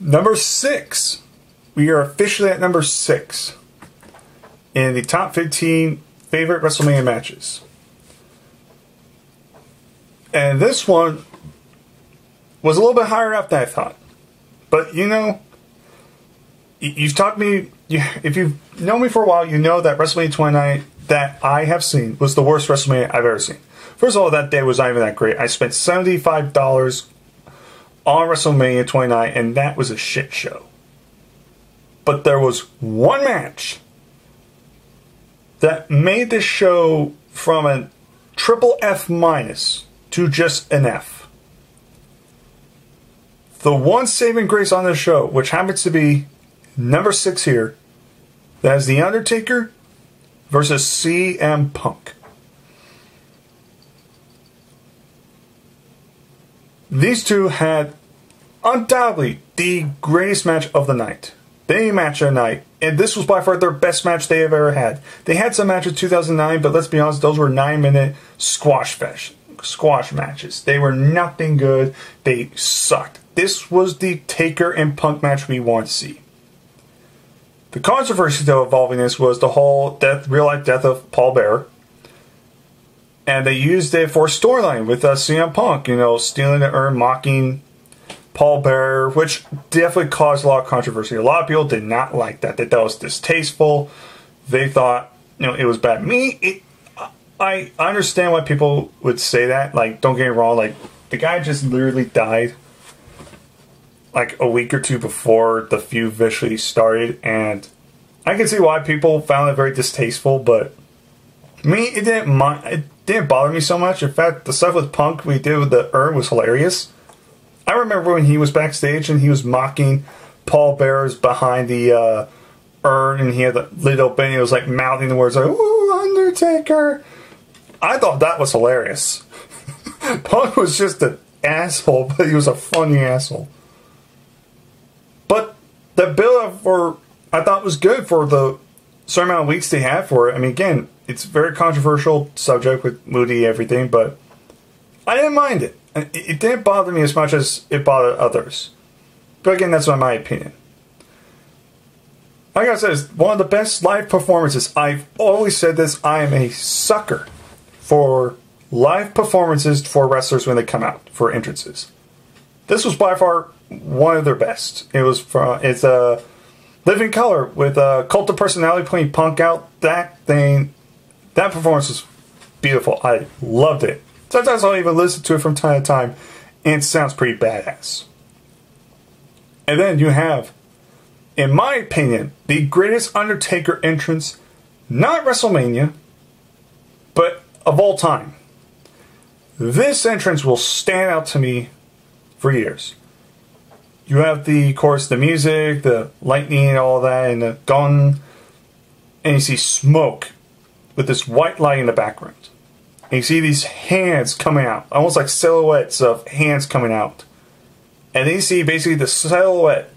Number six. We are officially at number six in the top 15 favorite WrestleMania matches. And this one was a little bit higher up than I thought. But you know, you've talked me, if you've known me for a while, you know that WrestleMania 29 that I have seen was the worst WrestleMania I've ever seen. First of all, that day was not even that great. I spent $75 on WrestleMania 29, and that was a shit show. But there was one match that made this show from a triple F minus to just an F. The one saving grace on this show, which happens to be number six here, that is The Undertaker versus CM Punk. These two had undoubtedly the greatest match of the night. They match of night. And this was by far their best match they have ever had. They had some matches in 2009, but let's be honest, those were nine minute squash fest, squash matches. They were nothing good. They sucked. This was the Taker and Punk match we want to see. The controversy, though, involving this was the whole death, real life death of Paul Bearer. And they used it for storyline with uh, CM Punk, you know, stealing the urn, mocking Paul Bearer, which definitely caused a lot of controversy. A lot of people did not like that. They thought it was distasteful. They thought, you know, it was bad. Me, it, I understand why people would say that. Like, don't get me wrong. Like, the guy just literally died like a week or two before the feud officially started, and I can see why people found it very distasteful. But me, it didn't mind. It didn't bother me so much. In fact, the stuff with Punk we did with the urn was hilarious. I remember when he was backstage and he was mocking Paul Bearers behind the uh, urn, and he had the lid open. And he was like mouthing the words like "Ooh, Undertaker." I thought that was hilarious. Punk was just an asshole, but he was a funny asshole. But the build for I thought was good for the certain amount of weeks they had for it. I mean, again, it's a very controversial subject with Moody everything, but I didn't mind it. It didn't bother me as much as it bothered others. But again, that's my opinion. Like I said, it's one of the best live performances. I've always said this. I am a sucker for live performances for wrestlers when they come out for entrances. This was by far one of their best. It was from it's a Living Colour with a cult of personality playing Punk out. That thing, that performance was beautiful. I loved it. Sometimes I'll even listen to it from time to time, and it sounds pretty badass. And then you have, in my opinion, the greatest Undertaker entrance, not WrestleMania, but of all time. This entrance will stand out to me for years. You have the, of course, the music, the lightning, and all that, and the gun, and you see smoke with this white light in the background. And you see these hands coming out, almost like silhouettes of hands coming out. And then you see basically the silhouette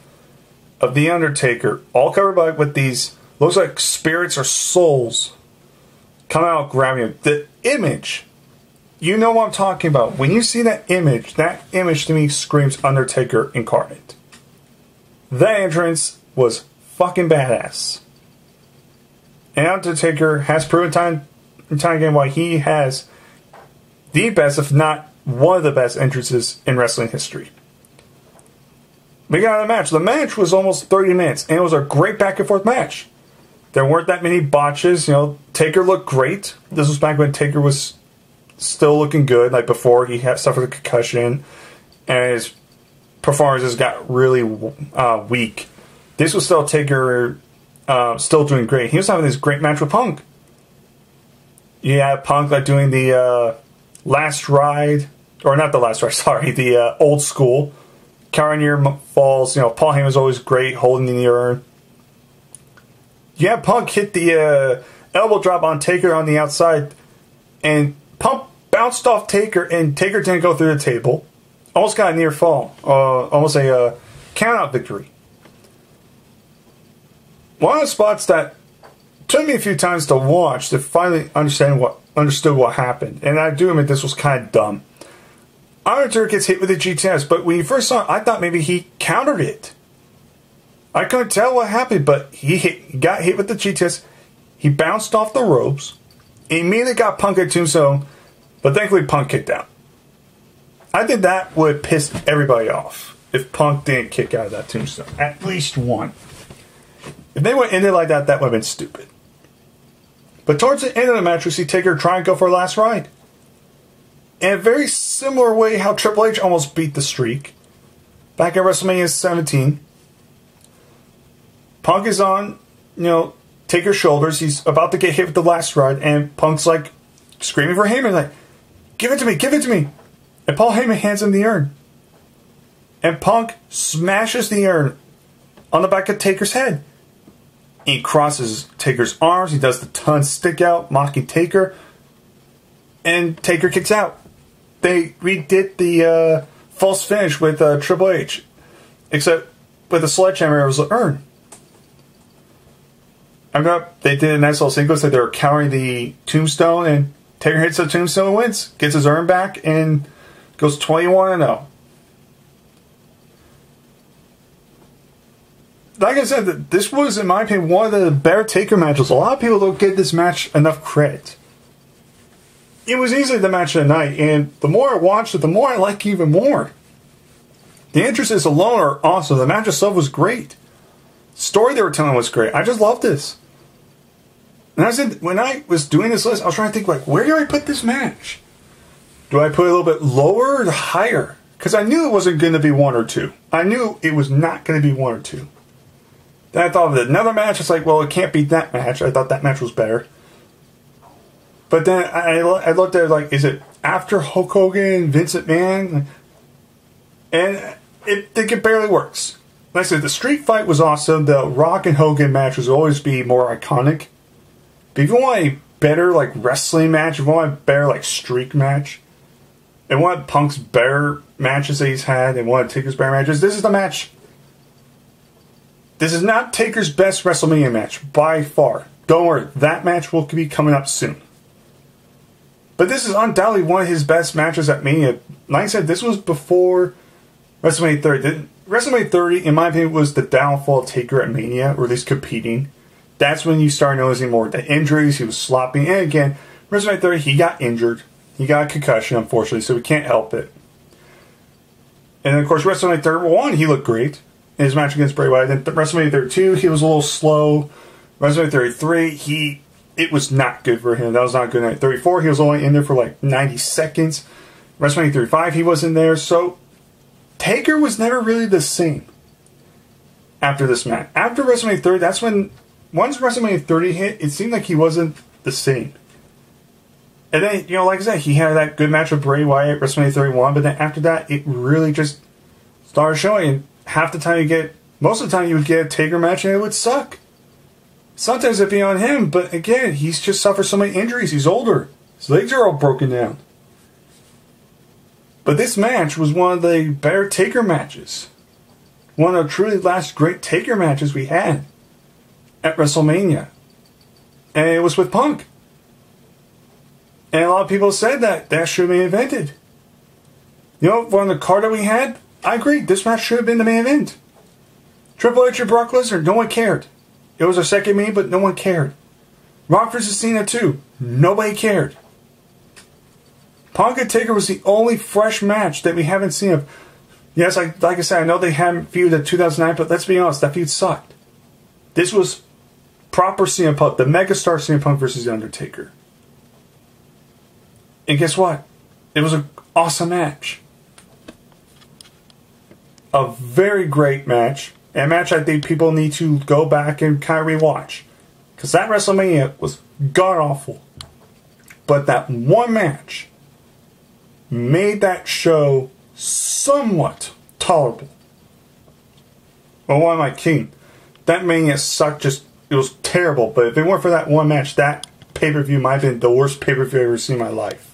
of the Undertaker, all covered by with these looks like spirits or souls come out grabbing him. The image you know what I'm talking about. When you see that image, that image to me screams Undertaker incarnate. That entrance was fucking badass. And Undertaker has proven time and time again why he has the best, if not one of the best entrances in wrestling history. We got a match. The match was almost 30 minutes, and it was a great back and forth match. There weren't that many botches. You know, Taker looked great. This was back when Taker was still looking good. Like before, he had suffered a concussion, and his performances got really uh, weak. This was still Taker, uh, still doing great. He was having this great match with Punk. You had Punk like doing the uh, last ride, or not the last ride. Sorry, the uh, old school. Carnier falls. You know, Paul Heyman was always great holding the urn. You have Punk hit the uh, elbow drop on Taker on the outside, and Punk bounced off Taker, and Taker didn't go through the table. Almost got a near fall. Uh, almost a uh, countout victory. One of the spots that took me a few times to watch to finally understand what understood what happened, and I do admit this was kind of dumb. Undertaker gets hit with a GTS, but when you first saw it, I thought maybe he countered it. I couldn't tell what happened, but he, hit, got hit with the GTS. He bounced off the ropes. Immediately got Punk at Tombstone, but thankfully Punk kicked out. I think that would piss everybody off if Punk didn't kick out of that Tombstone. At least one. If they went ended like that, that would have been stupid. But towards the end of the match, we see Taker try and go for a last ride. In a very similar way how Triple H almost beat the streak back at WrestleMania 17. Punk is on, you know, Taker's shoulders. He's about to get hit with the last ride, and Punk's like screaming for Heyman, like, give it to me, give it to me. And Paul Heyman hands him the urn. And Punk smashes the urn on the back of Taker's head. He crosses Taker's arms. He does the ton stick out, mocking Taker. And Taker kicks out. They redid the uh, false finish with uh, Triple H, except with the sledgehammer, it was an urn. I mean, they did a nice little sequence that they were countering the tombstone, and Taker hits the tombstone and wins, gets his urn back, and goes 21 and 0. Like I said, this was, in my opinion, one of the better Taker matches. A lot of people don't give this match enough credit. It was easily the match of the night, and the more I watched it, the more I like even more. The entrances alone are awesome. The match itself was great. The story they were telling was great. I just loved this. And I said, when I was doing this list, I was trying to think, like, where do I put this match? Do I put it a little bit lower or higher? Because I knew it wasn't going to be one or two. I knew it was not going to be one or two. Then I thought of another match. It's like, well, it can't be that match. I thought that match was better. But then I, I looked at it like, is it after Hulk Hogan, Vince McMahon? And it, think it barely works. Like I said, the street fight was awesome. The Rock and Hogan match was always be more iconic. But if you want a better like wrestling match, if you want a better like streak match, and want Punk's better matches that he's had, and of Taker's better matches, this is the match this is not Taker's best WrestleMania match by far. Don't worry, that match will be coming up soon. But this is undoubtedly one of his best matches at Mania. Like I said, this was before WrestleMania 30. WrestleMania 30, in my opinion, was the downfall of Taker at Mania, or at least competing. That's when you start noticing more the injuries. He was sloppy. And again, WrestleMania 30, he got injured. He got a concussion, unfortunately, so we can't help it. And of course, WrestleMania 31, he looked great in his match against Bray Wyatt. Then WrestleMania 32, he was a little slow. WrestleMania 33, he it was not good for him. That was not good night. 34, he was only in there for like 90 seconds. WrestleMania 35, he wasn't there. So Taker was never really the same after this match. After WrestleMania 30, that's when once WrestleMania 30 hit, it seemed like he wasn't the same. And then, you know, like I said, he had that good match with Bray Wyatt at WrestleMania 31, but then after that, it really just started showing half the time you get, most of the time you would get a Taker match and it would suck. Sometimes it'd be on him, but again, he's just suffered so many injuries. He's older. His legs are all broken down. But this match was one of the better Taker matches. One of the truly last great Taker matches we had at WrestleMania. And it was with Punk. And a lot of people said that that should be invented. You know, on the card that we had, I agree. This match should have been the main event. Triple H and Brock Lesnar, no one cared. It was a second main, but no one cared. Rock vs. Cena too, nobody cared. Punk and Taker was the only fresh match that we haven't seen of. Yes, I, like I said, I know they had feud in 2009, but let's be honest, that feud sucked. This was proper CM Punk, the megastar CM Punk versus The Undertaker. And guess what? It was an awesome match a very great match. A match I think people need to go back and kind of rewatch. Because that WrestleMania was god awful. But that one match made that show somewhat tolerable. But why am I king? That Mania sucked just, it was terrible. But if it weren't for that one match, that pay per view might have been the worst pay per view I've ever seen in my life.